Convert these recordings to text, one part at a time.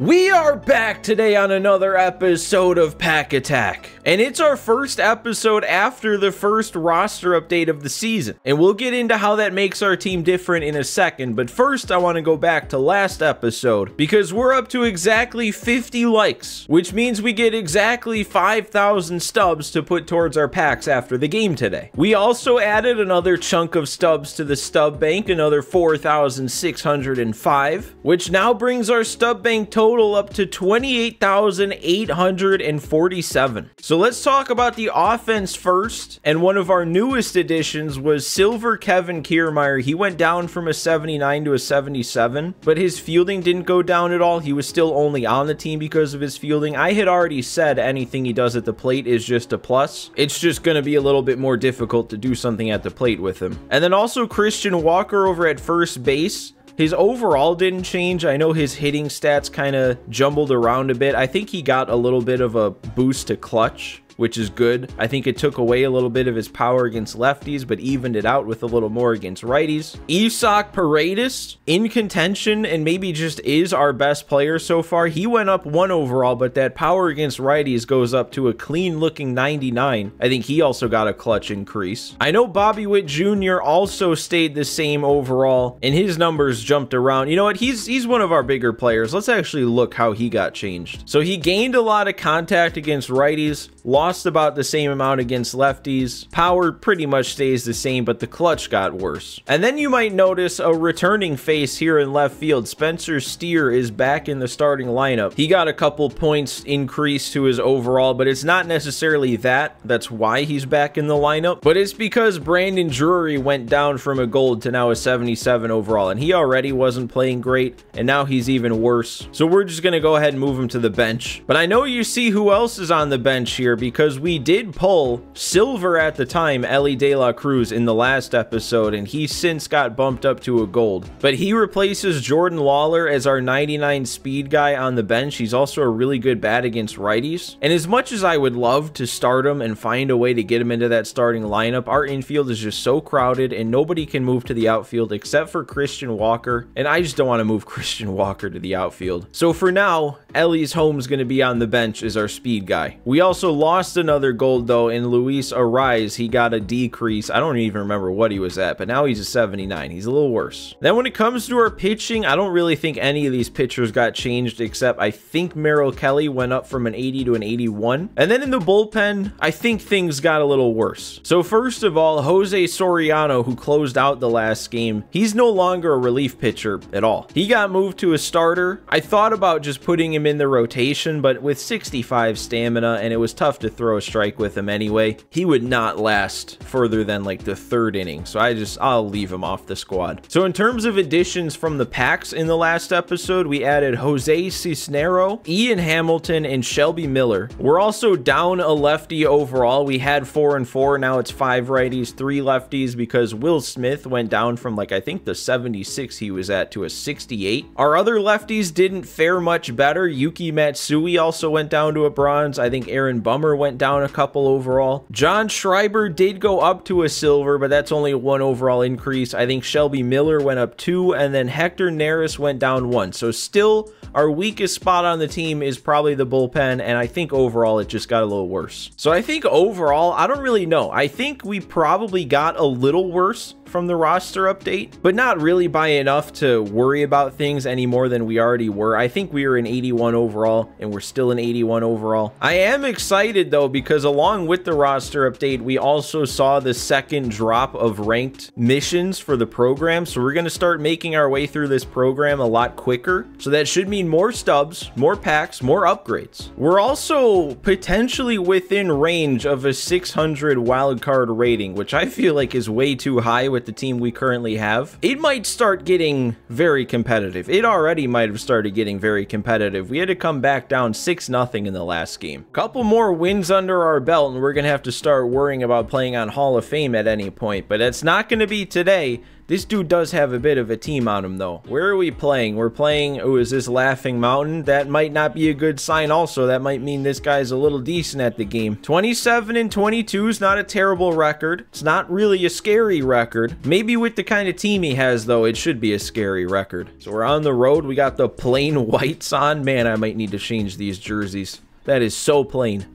We are back today on another episode of Pack Attack, and it's our first episode after the first roster update of the season, and we'll get into how that makes our team different in a second, but first I want to go back to last episode, because we're up to exactly 50 likes, which means we get exactly 5,000 stubs to put towards our packs after the game today. We also added another chunk of stubs to the stub bank, another 4,605, which now brings our stub bank total total up to 28,847. So let's talk about the offense first. And one of our newest additions was Silver Kevin Kiermaier. He went down from a 79 to a 77, but his fielding didn't go down at all. He was still only on the team because of his fielding. I had already said anything he does at the plate is just a plus. It's just going to be a little bit more difficult to do something at the plate with him. And then also Christian Walker over at first base. His overall didn't change. I know his hitting stats kind of jumbled around a bit. I think he got a little bit of a boost to clutch which is good. I think it took away a little bit of his power against lefties, but evened it out with a little more against righties. Isaac Paredes in contention and maybe just is our best player so far. He went up one overall, but that power against righties goes up to a clean looking 99. I think he also got a clutch increase. I know Bobby Witt Jr. also stayed the same overall and his numbers jumped around. You know what? He's he's one of our bigger players. Let's actually look how he got changed. So he gained a lot of contact against righties, lost about the same amount against lefties. Power pretty much stays the same, but the clutch got worse. And then you might notice a returning face here in left field. Spencer Steer is back in the starting lineup. He got a couple points increase to his overall, but it's not necessarily that. That's why he's back in the lineup. But it's because Brandon Drury went down from a gold to now a 77 overall, and he already wasn't playing great, and now he's even worse. So we're just going to go ahead and move him to the bench. But I know you see who else is on the bench here because because we did pull silver at the time, Elly De La Cruz, in the last episode, and he since got bumped up to a gold. But he replaces Jordan Lawlar as our 99 speed guy on the bench. He's also a really good bat against righties. And as much as I would love to start him and find a way to get him into that starting lineup, our infield is just so crowded and nobody can move to the outfield except for Christian Walker. And I just don't want to move Christian Walker to the outfield. So for now, Elly's home is going to be on the bench as our speed guy. We also lost another gold though in Luis Arraez. He got a decrease. I don't even remember what he was at, but now he's a 79. He's a little worse. Then when it comes to our pitching, I don't really think any of these pitchers got changed except I think Merrill Kelly went up from an 80 to an 81. And then in the bullpen, I think things got a little worse. So first of all, Jose Soriano, who closed out the last game, he's no longer a relief pitcher at all. He got moved to a starter. I thought about just putting him in the rotation, but with 65 stamina and it was tough to throw a strike with him anyway, he would not last further than like the third inning. So I just, I'll leave him off the squad. So in terms of additions from the packs in the last episode, we added Jose Cisnero, Ian Hamilton, and Shelby Miller. We're also down a lefty overall. We had four and four. Now it's five righties, three lefties because Will Smith went down from like, I think the 76 he was at to a 68. Our other lefties didn't fare much better. Yuki Matsui also went down to a bronze. I think Aaron Bummer went down a couple overall. John Schreiber did go up to a silver, but that's only one overall increase. I think Shelby Miller went up two, and then Hector Neris went down one. So still our weakest spot on the team is probably the bullpen, and I think overall it just got a little worse. So I think overall, I don't really know. I think we probably got a little worse from the roster update, but not really by enough to worry about things any more than we already were. I think we were in 81 overall, and we're still in 81 overall. I am excited though, because along with the roster update, we also saw the second drop of ranked missions for the program. So we're going to start making our way through this program a lot quicker. So that should mean more stubs, more packs, more upgrades. We're also potentially within range of a 600 wildcard rating, which I feel like is way too high with with the team we currently have, it might start getting very competitive. It already might have started getting very competitive. We had to come back down 6 nothing in the last game. Couple more wins under our belt and we're going to have to start worrying about playing on Hall of Fame at any point, but it's not going to be today This dude does have a bit of a team on him, though. Where are we playing? We're playing... Oh, is this Laughing Mountain? That might not be a good sign also. That might mean this guy's a little decent at the game. 27 and 22 is not a terrible record. It's not really a scary record. Maybe with the kind of team he has, though, it should be a scary record. So we're on the road. We got the plain whites on. Man, I might need to change these jerseys. That is so plain.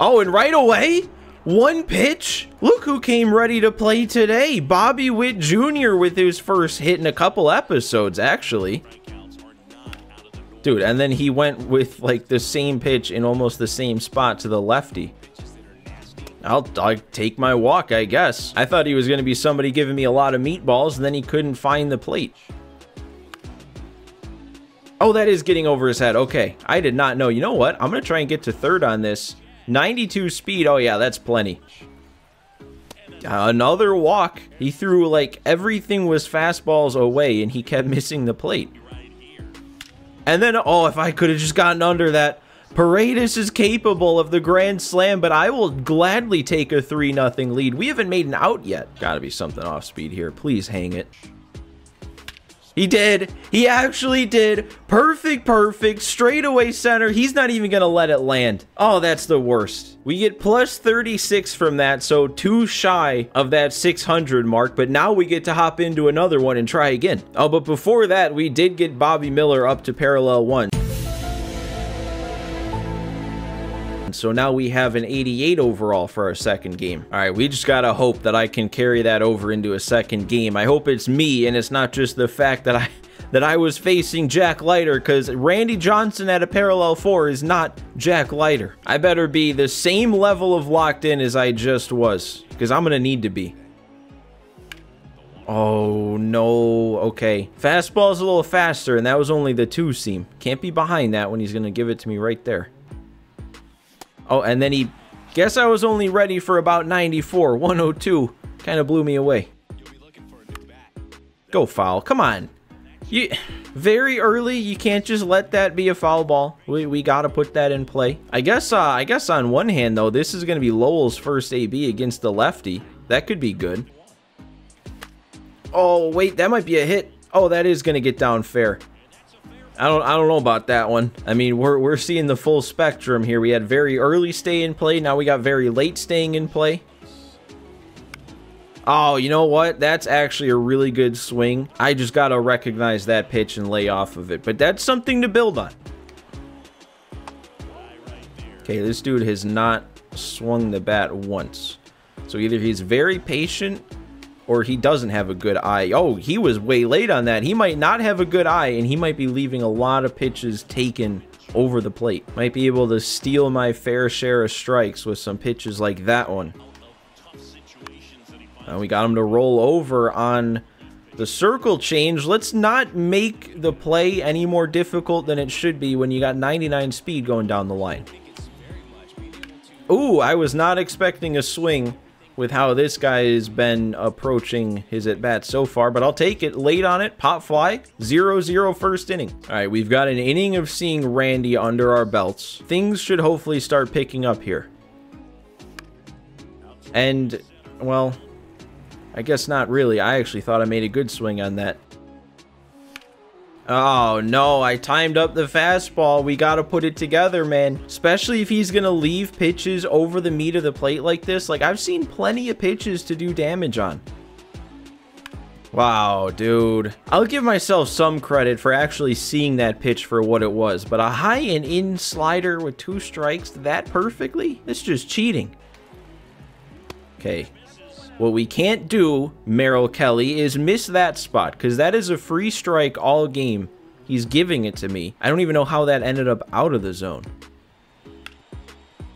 Oh, and right away? One pitch? Look who came ready to play today. Bobby Witt Jr. with his first hit in a couple episodes, actually. Dude, and then he went with like the same pitch in almost the same spot to the lefty. I'll, I'll take my walk, I guess. I thought he was going to be somebody giving me a lot of meatballs, and then he couldn't find the plate. Oh, that is getting over his head. Okay, I did not know. You know what? I'm going to try and get to third on this. 92 speed. Oh, yeah, that's plenty. Another walk. He threw like everything was fastballs away and he kept missing the plate. And then, oh, if I could have just gotten under that. Paredes is capable of the grand slam, but I will gladly take a 3-0 lead. We haven't made an out yet. Gotta be something off speed here. Please hang it. He did. He actually did. Perfect, perfect. Straight away center. He's not even going to let it land. Oh, that's the worst. We get plus 36 from that, so too shy of that 600 mark, but now we get to hop into another one and try again. Oh, but before that, we did get Bobby Miller up to parallel one. So now we have an 88 overall for our second game. All right, we just gotta hope that I can carry that over into a second game. I hope it's me and it's not just the fact that I that I was facing Jack Leiter because Randy Johnson at a parallel four is not Jack Leiter. I better be the same level of locked in as I just was because I'm gonna need to be. Oh, no. Okay. Fastball's a little faster, and that was only the two seam. Can't be behind that when he's going to give it to me right there. Oh, and then he... Guess I was only ready for about 94. 102. Kind of blew me away. Go foul. Come on. You, very early, you can't just let that be a foul ball. We, we got to put that in play. I guess uh, I guess on one hand, though, this is going to be Lowell's first AB against the lefty. That could be good. Oh, wait, that might be a hit. Oh, that is going to get down fair. I don't I don't know about that one. I mean, we're we're seeing the full spectrum here. We had very early stay in play, now we got very late staying in play. Oh, you know what? That's actually a really good swing. I just got to recognize that pitch and lay off of it. But that's something to build on. Okay, this dude has not swung the bat once. So either he's very patient or he doesn't have a good eye. Oh, he was way late on that. He might not have a good eye, and he might be leaving a lot of pitches taken over the plate. Might be able to steal my fair share of strikes with some pitches like that one. And we got him to roll over on the circle change. Let's not make the play any more difficult than it should be when you got 99 speed going down the line. Ooh, I was not expecting a swing with how this guy has been approaching his at-bat so far, but I'll take it. Late on it, pop fly, 0-0 first inning. All right, we've got an inning of seeing Randy under our belts. Things should hopefully start picking up here. And, well, I guess not really. I actually thought I made a good swing on that. Oh, no, I timed up the fastball. We got to put it together, man. Especially if he's to leave pitches over the meat of the plate like this. Like, I've seen plenty of pitches to do damage on. Wow, dude. I'll give myself some credit for actually seeing that pitch for what it was, but a high and in slider with two strikes that perfectly? It's just cheating. Okay, what we can't do, Merrill Kelly, is miss that spot, because that is a free strike all game. He's giving it to me. I don't even know how that ended up out of the zone.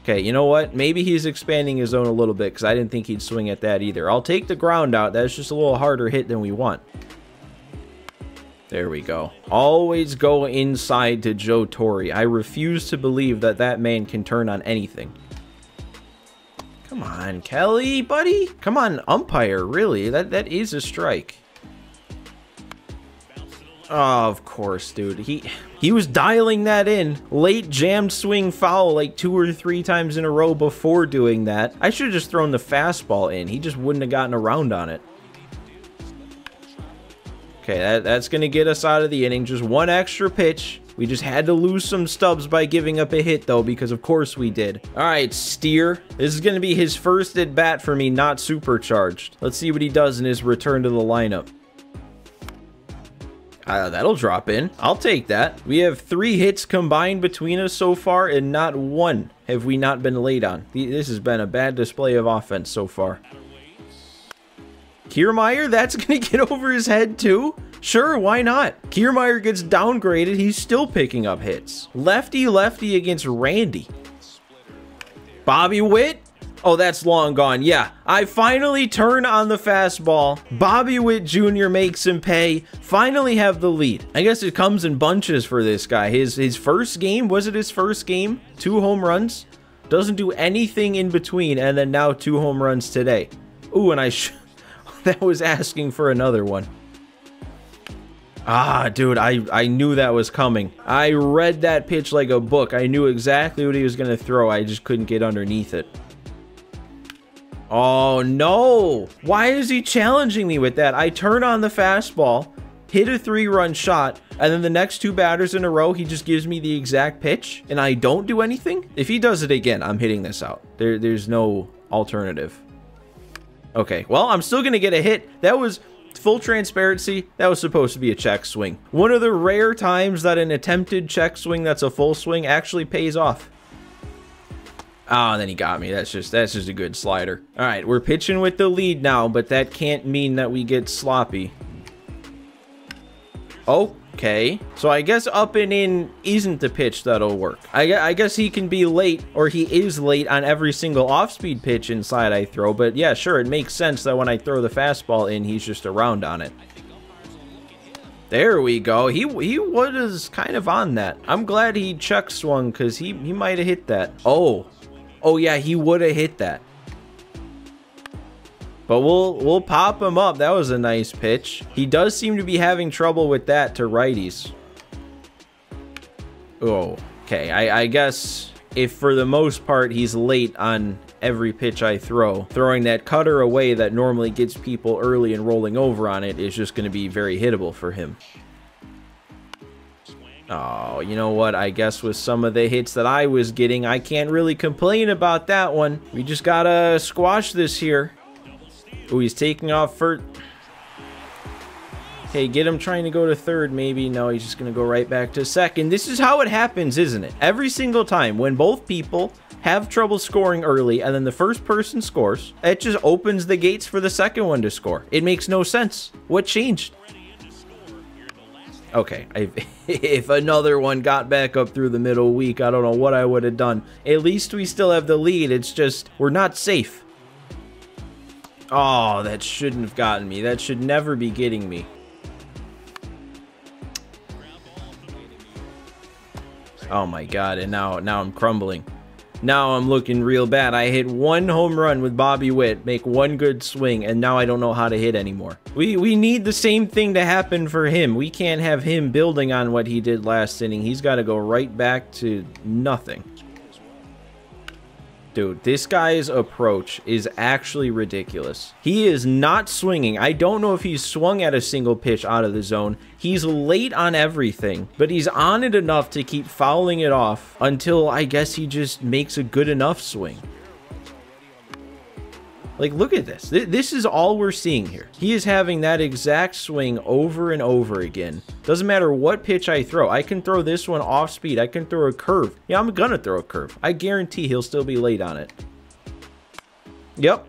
Okay, you know what? Maybe he's expanding his zone a little bit, because I didn't think he'd swing at that either. I'll take the ground out. That's just a little harder hit than we want. There we go. Always go inside to Joe Torre. I refuse to believe that that man can turn on anything. Come on, Kelly, buddy. Come on, umpire, really. That That is a strike. Oh, of course, dude. He he was dialing that in. Late jammed swing foul like two or three times in a row before doing that. I should have just thrown the fastball in. He just wouldn't have gotten around on it. Okay, that, that's going to get us out of the inning. Just one extra pitch. We just had to lose some stubs by giving up a hit, though, because of course we did. All right, Steer. This is going to be his first at-bat for me, not supercharged. Let's see what he does in his return to the lineup. Uh, that'll drop in. I'll take that. We have three hits combined between us so far, and not one have we not been laid on. This has been a bad display of offense so far. Kiermaier, that's going to get over his head too? Sure, why not? Kiermaier gets downgraded, he's still picking up hits. Lefty lefty against Randy. Bobby Witt? Oh, that's long gone. Yeah, I finally turn on the fastball. Bobby Witt Jr. makes him pay. Finally have the lead. I guess it comes in bunches for this guy. His his first game, was it his first game? Two home runs? Doesn't do anything in between, and then now two home runs today. Ooh, and I that was asking for another one. Ah, dude, I, I knew that was coming. I read that pitch like a book. I knew exactly what he was going to throw. I just couldn't get underneath it. Oh, no. Why is he challenging me with that? I turn on the fastball, hit a three-run shot, and then the next two batters in a row, he just gives me the exact pitch, and I don't do anything? If he does it again, I'm hitting this out. There, there's no alternative. Okay, well, I'm still going to get a hit. That was full transparency, that was supposed to be a check swing. One of the rare times that an attempted check swing that's a full swing actually pays off. Oh, then he got me. That's just that's just a good slider. All right, we're pitching with the lead now, but that can't mean that we get sloppy. Oh, Okay, so I guess up and in isn't the pitch that'll work. I, I guess he can be late, or he is late on every single off-speed pitch inside I throw, but yeah, sure, it makes sense that when I throw the fastball in, he's just around on it. There we go. He he was kind of on that. I'm glad he check swung because he, he might have hit that. Oh. Oh yeah, he would have hit that. But we'll we'll pop him up. That was a nice pitch. He does seem to be having trouble with that to righties. Oh, okay. I, I guess if for the most part he's late on every pitch I throw, throwing that cutter away that normally gets people early and rolling over on it is just going to be very hittable for him. Oh, you know what? I guess with some of the hits that I was getting, I can't really complain about that one. We just gotta squash this here. Oh, he's taking off first. Okay, get him trying to go to third, maybe. No, he's just going to go right back to second. This is how it happens, isn't it? Every single time when both people have trouble scoring early and then the first person scores, it just opens the gates for the second one to score. It makes no sense. What changed? Okay, if another one got back up through the middle week, I don't know what I would have done. At least we still have the lead. It's just, we're not safe. Oh, that shouldn't have gotten me. That should never be getting me. Oh my god, and now now I'm crumbling. Now I'm looking real bad. I hit one home run with Bobby Witt, make one good swing, and now I don't know how to hit anymore. We we need the same thing to happen for him. We can't have him building on what he did last inning. He's got to go right back to nothing. Dude, this guy's approach is actually ridiculous. He is not swinging. I don't know if he's swung at a single pitch out of the zone. He's late on everything, but he's on it enough to keep fouling it off until I guess he just makes a good enough swing. Like, look at this. This is all we're seeing here. He is having that exact swing over and over again. Doesn't matter what pitch I throw. I can throw this one off speed. I can throw a curve. Yeah, I'm gonna throw a curve. I guarantee he'll still be late on it. Yep.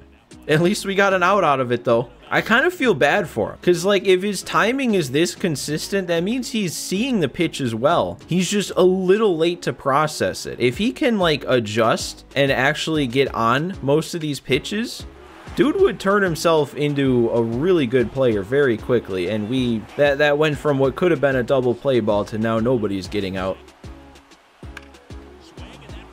At least we got an out out of it, though. I kind of feel bad for him. Because, like, if his timing is this consistent, that means he's seeing the pitch as well. He's just a little late to process it. If he can, like, adjust and actually get on most of these pitches, Dude would turn himself into a really good player very quickly, and we that that went from what could have been a double play ball to now nobody's getting out.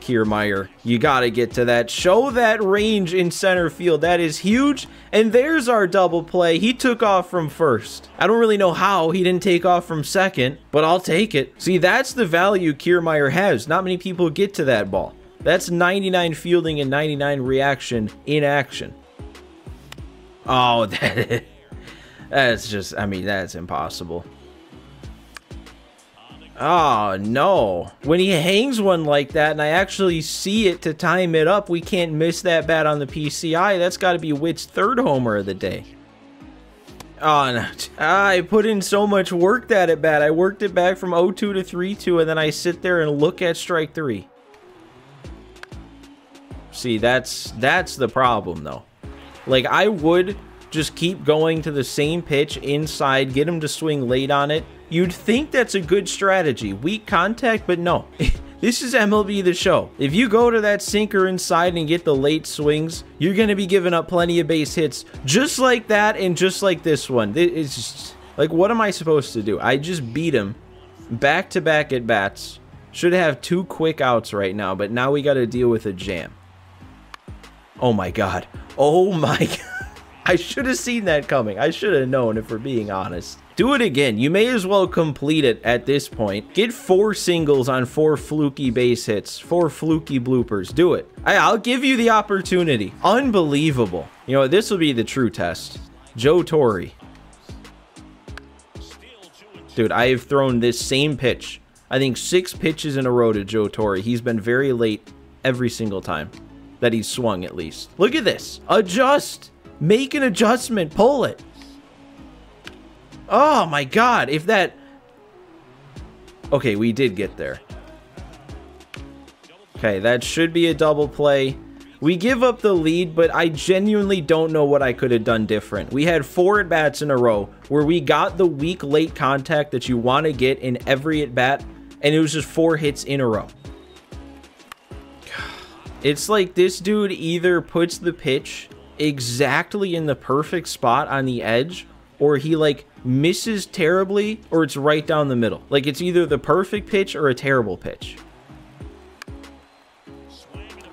Kiermaier, you gotta get to that. Show that range in center field. That is huge. And there's our double play. He took off from first. I don't really know how he didn't take off from second, but I'll take it. See, that's the value Kiermaier has. Not many people get to that ball. That's 99 fielding and 99 reaction in action. Oh, that That's just, I mean, that's impossible. Oh, no. When he hangs one like that and I actually see it to time it up, we can't miss that bat on the PCI. That's got to be Witt's third homer of the day. Oh, no. Ah, I put in so much work that at bat. I worked it back from 0-2 to 3-2, and then I sit there and look at strike three. See, that's that's the problem, though. Like, I would just keep going to the same pitch inside, get him to swing late on it. You'd think that's a good strategy. Weak contact, but no. this is MLB The Show. If you go to that sinker inside and get the late swings, you're going to be giving up plenty of base hits just like that and just like this one. It's just, like, what am I supposed to do? I just beat him back-to-back -back at bats. Should have two quick outs right now, but now we got to deal with a jam. Oh my god. Oh my god. I should have seen that coming. I should have known if we're being honest. Do it again. You may as well complete it at this point. Get four singles on four fluky base hits, four fluky bloopers. Do it. I, I'll give you the opportunity. Unbelievable. You know, this will be the true test. Joe Torre. Dude, I have thrown this same pitch. I think six pitches in a row to Joe Torre. He's been very late every single time that he's swung at least. Look at this. Adjust. Make an adjustment. Pull it. Oh my god. If that... Okay, we did get there. Okay, that should be a double play. We give up the lead, but I genuinely don't know what I could have done different. We had four at-bats in a row where we got the weak late contact that you want to get in every at-bat, and it was just four hits in a row. It's like this dude either puts the pitch exactly in the perfect spot on the edge or he like misses terribly or it's right down the middle. Like it's either the perfect pitch or a terrible pitch.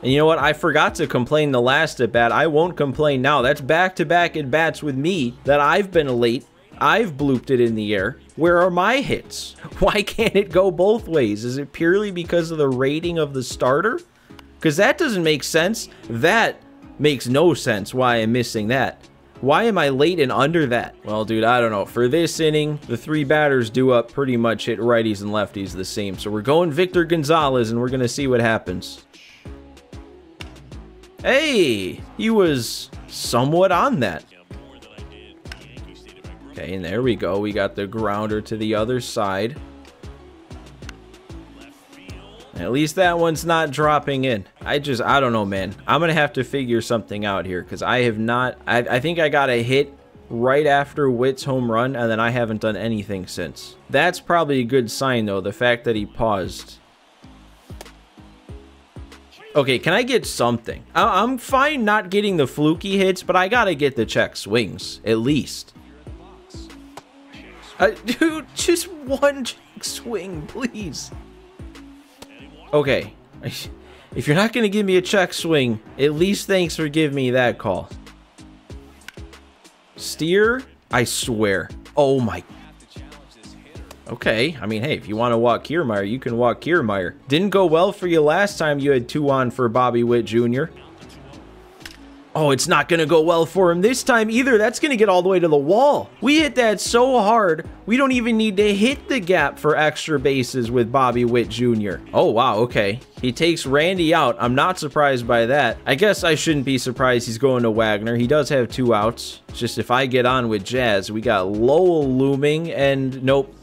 And you know what? I forgot to complain the last at bat. I won't complain now. That's back-to-back at bats with me that I've been late. I've blooped it in the air. Where are my hits? Why can't it go both ways? Is it purely because of the rating of the starter? Because that doesn't make sense. That makes no sense why I'm missing that. Why am I late and under that? Well, dude, I don't know. For this inning, the three batters do up pretty much hit righties and lefties the same. So we're going Victor Gonzalez, and we're going to see what happens. Hey, he was somewhat on that. Okay, and there we go. We got the grounder to the other side. At least that one's not dropping in. I just, I don't know, man. I'm going to have to figure something out here because I have not, I, I think I got a hit right after Witt's home run and then I haven't done anything since. That's probably a good sign though, the fact that he paused. Okay, can I get something? I I'm fine not getting the fluky hits, but I gotta get the check swings, at least. Uh, dude, just one check swing, please. Okay. If you're not going to give me a check swing, at least thanks for giving me that call. Steer? I swear. Oh my... Okay, I mean, hey, if you want to walk Kiermaier, you can walk Kiermaier. Didn't go well for you last time you had two on for Bobby Witt Jr. Oh, it's not going to go well for him this time either. That's going to get all the way to the wall. We hit that so hard, we don't even need to hit the gap for extra bases with Bobby Witt Jr. Oh, wow, okay. He takes Randy out. I'm not surprised by that. I guess I shouldn't be surprised he's going to Wagner. He does have two outs. It's just if I get on with Jazz, we got Lowell looming, and nope,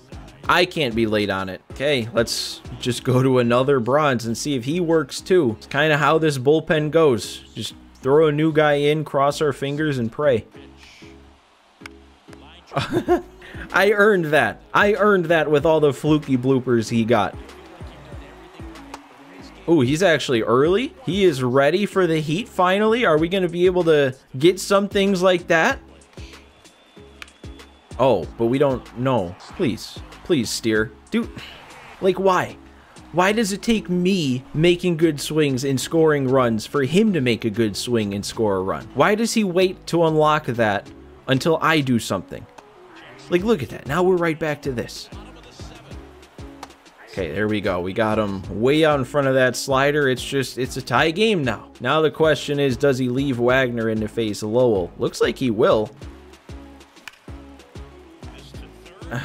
I can't be late on it. Okay, let's just go to another bronze and see if he works too. It's kind of how this bullpen goes. Just Throw a new guy in, cross our fingers, and pray. I earned that. I earned that with all the fluky bloopers he got. Oh, he's actually early. He is ready for the heat finally. Are we going to be able to get some things like that? Oh, but we don't know. Please. Please, Steer. Dude, like, why? Why does it take me making good swings and scoring runs for him to make a good swing and score a run? Why does he wait to unlock that until I do something? Like, look at that. Now we're right back to this. Okay, there we go. We got him way out in front of that slider. It's just, it's a tie game now. Now the question is, does he leave Wagner in to face Lowell? Looks like he will.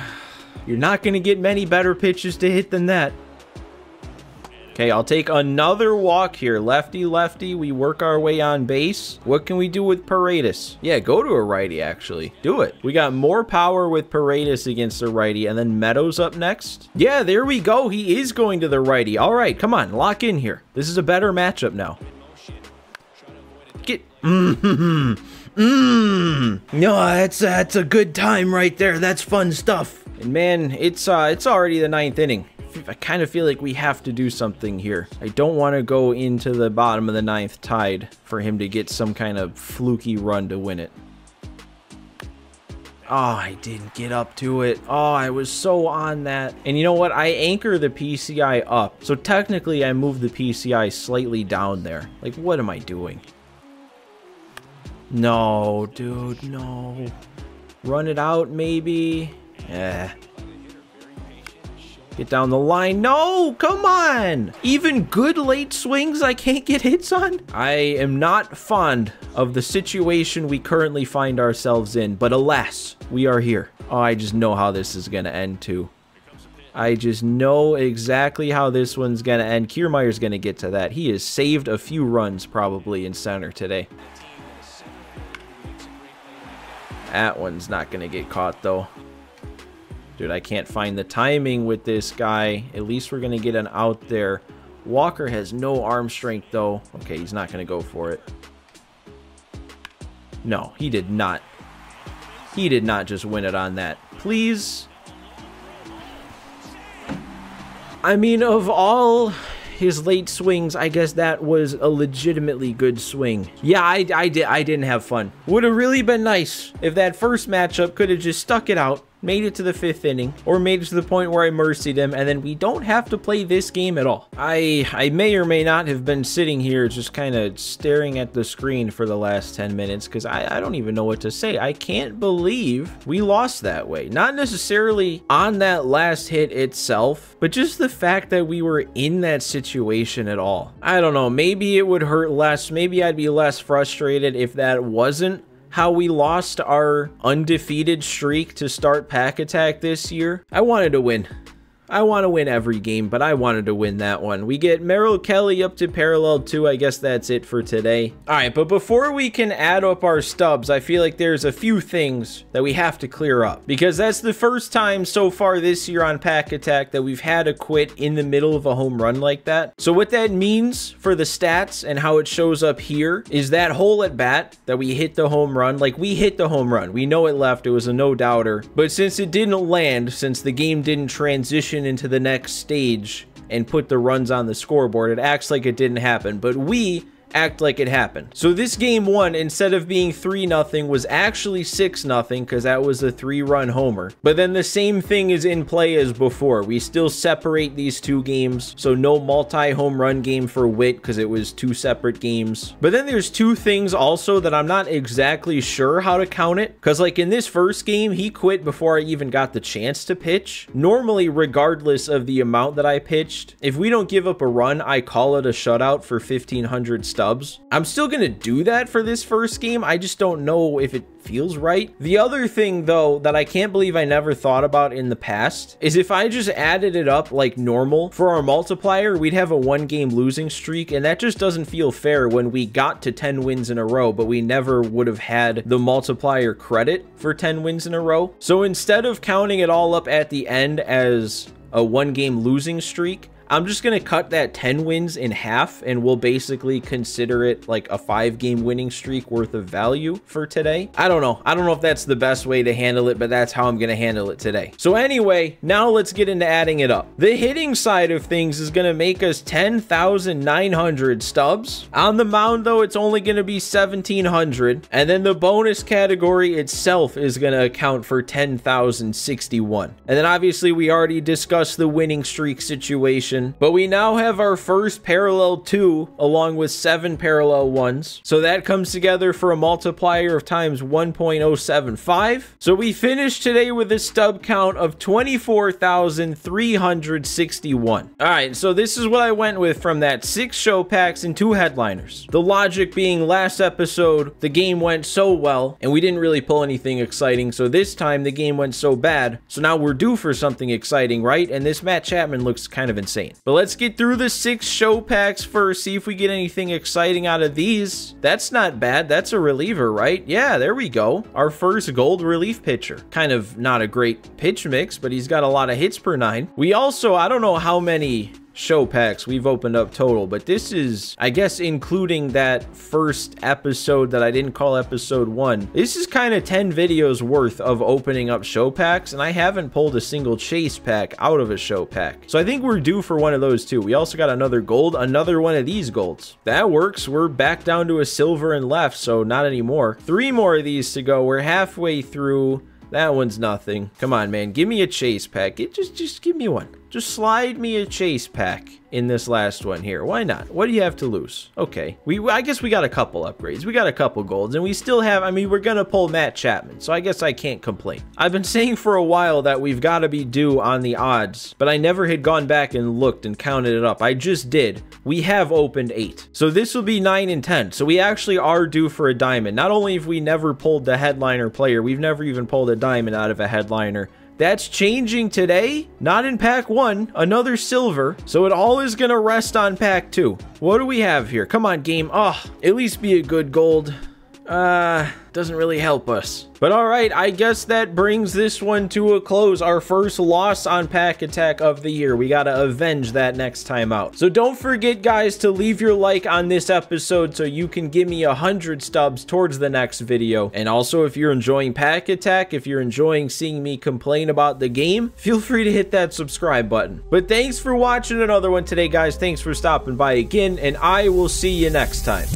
You're not going to get many better pitches to hit than that. Okay, I'll take another walk here. Lefty, lefty. We work our way on base. What can we do with Paredes? Yeah, go to a righty, actually. Do it. We got more power with Paredes against the righty, and then Meadows up next. Yeah, there we go. He is going to the righty. All right, come on. Lock in here. This is a better matchup now. Get... Mmm. Mmm. No, that's, that's a good time right there. That's fun stuff. And man, it's, uh, it's already the ninth inning. I kind of feel like we have to do something here. I don't want to go into the bottom of the ninth tied for him to get some kind of fluky run to win it. Oh, I didn't get up to it. Oh, I was so on that. And you know what? I anchor the PCI up. So technically, I move the PCI slightly down there. Like, what am I doing? No, dude, no. Run it out, maybe? Eh. Get down the line. No, come on. Even good late swings I can't get hits on. I am not fond of the situation we currently find ourselves in, but alas, we are here. Oh, I just know how this is going to end too. I just know exactly how this one's going to end. Kiermaier's going to get to that. He has saved a few runs probably in center today. That one's not going to get caught though. Dude, I can't find the timing with this guy. At least we're going to get an out there. Walker has no arm strength, though. Okay, he's not going to go for it. No, he did not. He did not just win it on that. Please. I mean, of all his late swings, I guess that was a legitimately good swing. Yeah, I, I, did, I didn't have fun. Would have really been nice if that first matchup could have just stuck it out made it to the fifth inning, or made it to the point where I mercied him, and then we don't have to play this game at all. I, I may or may not have been sitting here just kind of staring at the screen for the last 10 minutes, because I, I don't even know what to say. I can't believe we lost that way. Not necessarily on that last hit itself, but just the fact that we were in that situation at all. I don't know, maybe it would hurt less, maybe I'd be less frustrated if that wasn't how we lost our undefeated streak to start Pack Attack this year. I wanted to win. I want to win every game, but I wanted to win that one. We get Merrill Kelly up to parallel 2. I guess that's it for today. All right, but before we can add up our stubs, I feel like there's a few things that we have to clear up because that's the first time so far this year on Pack Attack that we've had a quit in the middle of a home run like that. So what that means for the stats and how it shows up here is that hole at bat that we hit the home run, like we hit the home run. We know it left. It was a no-doubter. But since it didn't land, since the game didn't transition into the next stage and put the runs on the scoreboard. It acts like it didn't happen, but we act like it happened. So this game one, instead of being 3 nothing, was actually 6 nothing because that was a three run homer. But then the same thing is in play as before. We still separate these two games. So no multi home run game for Witt because it was two separate games. But then there's two things also that I'm not exactly sure how to count it. Because like in this first game, he quit before I even got the chance to pitch. Normally, regardless of the amount that I pitched, if we don't give up a run, I call it a shutout for 1500 stuff subs. I'm still to do that for this first game. I just don't know if it feels right. The other thing though that I can't believe I never thought about in the past is if I just added it up like normal for our multiplier, we'd have a one game losing streak and that just doesn't feel fair when we got to 10 wins in a row, but we never would have had the multiplier credit for 10 wins in a row. So instead of counting it all up at the end as a one game losing streak, I'm just going to cut that 10 wins in half and we'll basically consider it like a five game winning streak worth of value for today. I don't know. I don't know if that's the best way to handle it, but that's how I'm going to handle it today. So anyway, now let's get into adding it up. The hitting side of things is going to make us 10,900 stubs. On the mound though, it's only going to be 1,700. And then the bonus category itself is going to account for 10,061. And then obviously we already discussed the winning streak situation but we now have our first parallel 2 along with seven parallel 1s. So that comes together for a multiplier of times 1.075. So we finished today with a stub count of 24,361. All right, so this is what I went with from that six show packs and two headliners. The logic being last episode, the game went so well and we didn't really pull anything exciting. So this time the game went so bad. So now we're due for something exciting, right? And this Matt Chapman looks kind of insane. But let's get through the six show packs first, see if we get anything exciting out of these. That's not bad. That's a reliever, right? Yeah, there we go. Our first gold relief pitcher. Kind of not a great pitch mix, but he's got a lot of hits per nine. We also, I don't know how many show packs we've opened up total, but this is, I guess, including that first episode that I didn't call episode one. This is kind of 10 videos worth of opening up show packs, and I haven't pulled a single chase pack out of a show pack. So I think we're due for one of those too. We also got another gold, another one of these golds. That works. We're back down to a silver and left, so not anymore. Three more of these to go. We're halfway through. That one's nothing. Come on, man. Give me a chase pack. It just, just give me one. Just slide me a chase pack in this last one here. Why not? What do you have to lose? Okay. We I guess we got a couple upgrades. We got a couple golds and we still have I mean we're going to pull Matt Chapman. So I guess I can't complain. I've been saying for a while that we've got to be due on the odds, but I never had gone back and looked and counted it up. I just did. We have opened 8. So this will be 9 and 10. So we actually are due for a diamond. Not only have we never pulled the headliner player, we've never even pulled a diamond out of a headliner. That's changing today, not in pack one, another silver. So it all is gonna rest on pack two. What do we have here? Come on, game. Oh, at least be a good gold. Uh, doesn't really help us. But all right, I guess that brings this one to a close. Our first loss on Pack Attack of the year. We gotta avenge that next time out. So don't forget, guys, to leave your like on this episode so you can give me a hundred stubs towards the next video. And also, if you're enjoying Pack Attack, if you're enjoying seeing me complain about the game, feel free to hit that subscribe button. But thanks for watching another one today, guys. Thanks for stopping by again, and I will see you next time.